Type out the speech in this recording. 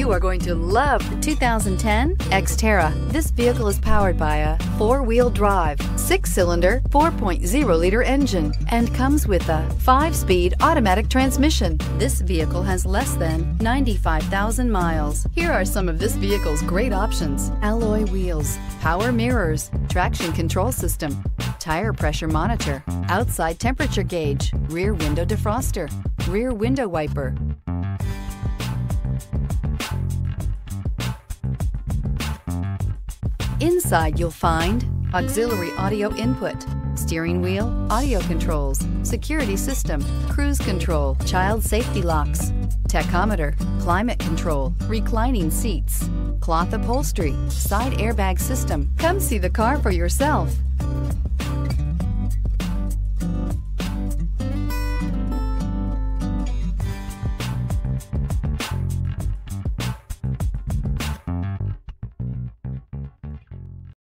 You are going to love the 2010 Xterra. This vehicle is powered by a four-wheel drive, six-cylinder, 4.0-liter engine, and comes with a five-speed automatic transmission. This vehicle has less than 95,000 miles. Here are some of this vehicle's great options. Alloy wheels, power mirrors, traction control system, tire pressure monitor, outside temperature gauge, rear window defroster, rear window wiper, Inside you'll find auxiliary audio input, steering wheel, audio controls, security system, cruise control, child safety locks, tachometer, climate control, reclining seats, cloth upholstery, side airbag system. Come see the car for yourself.